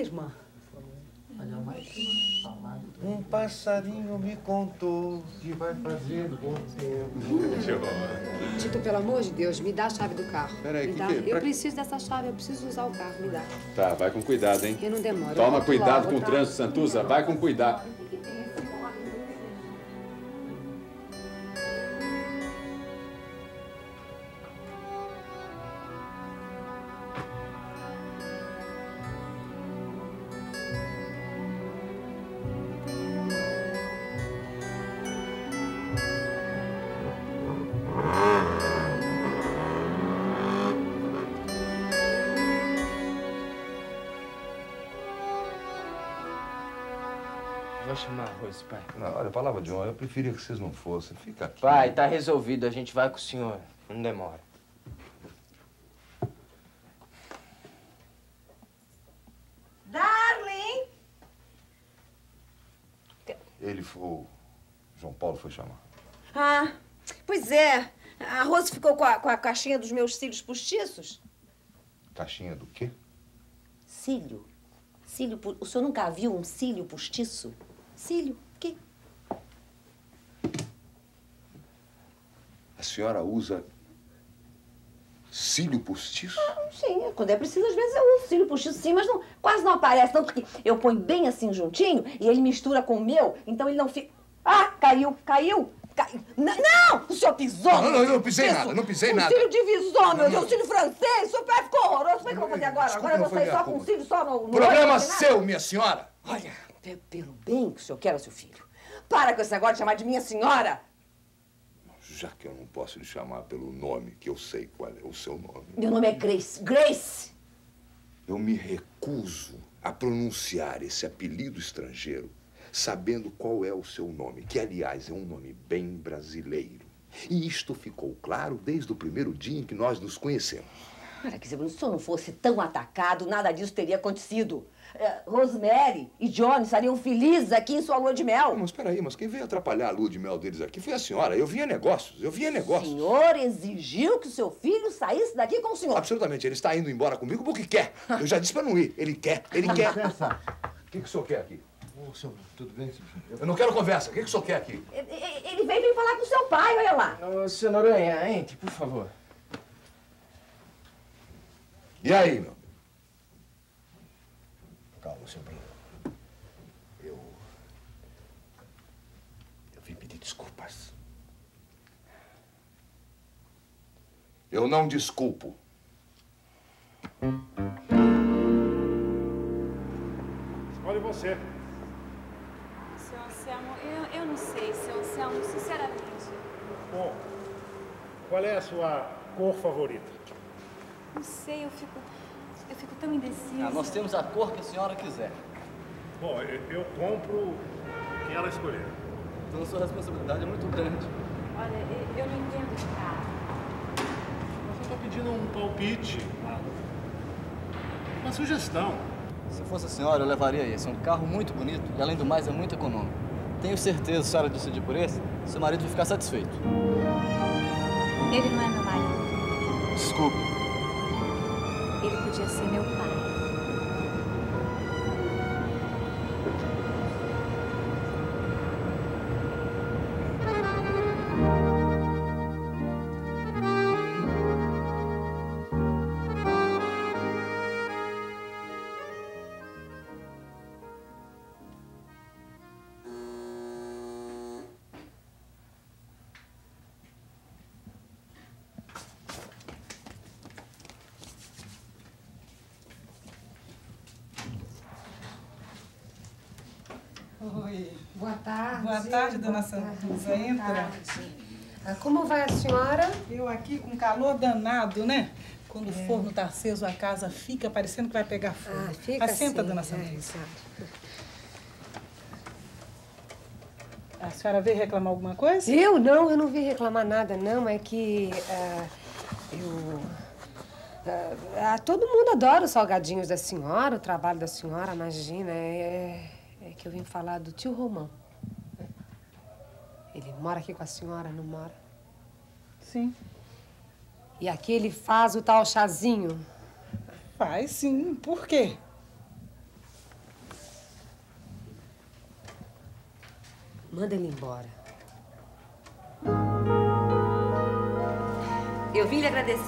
minha irmã. Um passarinho me contou que vai fazer bom tempo. Tito, pelo amor de Deus, me dá a chave do carro. Peraí, me que dá. que- Eu pra- preciso dessa chave, eu preciso usar o carro, me dá. Tá, vai com cuidado, hein? Eu não demoro. eu Toma cuidado logo, com o tá? trânsito, Santuza. Vai com cuidado. Vou chamar arroz, pai. Não, olha, palavra de honra, eu preferia que vocês não fossem. Fica aqui. Pai, tá resolvido. A gente vai com o senhor. Não demora. Darling! Ele foi. o João Paulo foi chamar. Ah, pois é. A Rose ficou com a, com a caixinha dos meus cílios postiços. Caixinha do quê? Cílio? Cílio, o senhor nunca viu um cílio postiço? Cílio, que? A senhora usa cílio postiço? Sim, quando é preciso, às vezes eu uso cílio postiço sim, mas não, quase não aparece, não, porque eu ponho bem assim juntinho e ele mistura com o meu, então ele não fica. Ah, caiu, caiu! caiu. N- Não! O senhor pisou! Não, não, eu não pisei postiço. nada, não pisei o nada. cílio divisor, meu Não, Deus, não. o cílio francês, o seu pé ficou horroroso. Como é que eu vou fazer agora? Desculpa, Agora eu não vou sair só com culpa. cílio, só no. no Problema seu, minha senhora! Olha, pelo bem que o senhor quer ao seu filho. Para com esse negócio de chamar de minha senhora. Já que eu não posso lhe chamar pelo nome, que eu sei qual é o seu nome, Meu nome é Grace. Grace! eu me recuso a pronunciar esse apelido estrangeiro, sabendo qual é o seu nome, que, aliás, é um nome bem brasileiro. E isto ficou claro desde o primeiro dia em que nós nos conhecemos. Olha, quer dizer, se o senhor não fosse tão atacado, nada disso teria acontecido. É, Rosemary e John estariam felizes aqui em sua lua de mel. Mas peraí, mas quem veio atrapalhar a lua de mel deles aqui foi a senhora. Eu vinha negócios, eu vinha O negócios. senhor exigiu que o seu filho saísse daqui com o senhor. Absolutamente, ele está indo embora comigo porque quer. Eu já disse para não ir. Ele quer, ele quer. Licença. O que, que o senhor quer aqui? Ô, senhor, tudo bem, senhor? Eu não quero conversa. O que, que o senhor quer aqui? Ele ele veio vir falar com o seu pai, olha lá. Ô, senhor Noronha, entre, por favor. E aí, meu? Calma, seu Bruno. Eu. Eu vim pedir desculpas. Eu não desculpo. Escolhe você. Seu Anselmo, eu, eu não sei, seu Anselmo, sinceramente. Bom, qual é a sua cor favorita? Não sei, eu fico. Eu fico tão indecisa. Ah, nós temos a cor que a senhora quiser. Bom, eu, eu compro o que ela escolher. Então a sua responsabilidade é muito grande. Olha, eu, eu não entendo de carro. Mas eu estou pedindo um palpite, uma, uma sugestão. Se fosse a senhora, eu levaria esse. É um carro muito bonito e, além do mais, é muito econômico. Tenho certeza, se a senhora decidir por esse, seu marido vai ficar satisfeito. Ele não é meu marido. Desculpe. Ele podia ser meu pai. Oi. Boa tarde. Boa tarde, dona. Santuza. Entra. tarde. Ah, Como vai a senhora? Eu aqui com calor danado, né? Quando o forno tá aceso, a casa fica parecendo que vai pegar fogo. Ah, fica Assenta, assim, dona é, Santuza. exato. A senhora veio reclamar alguma coisa? Eu não, eu não vi reclamar nada, não. É que ah, eu. ah, todo mundo adora os salgadinhos da senhora, o trabalho da senhora, imagina. É, é que eu vim falar do tio Romão. Ele mora aqui com a senhora, não mora? Sim. E aqui ele faz o tal chazinho? Faz sim. Por quê? Manda ele embora. Eu vim lhe agradecer.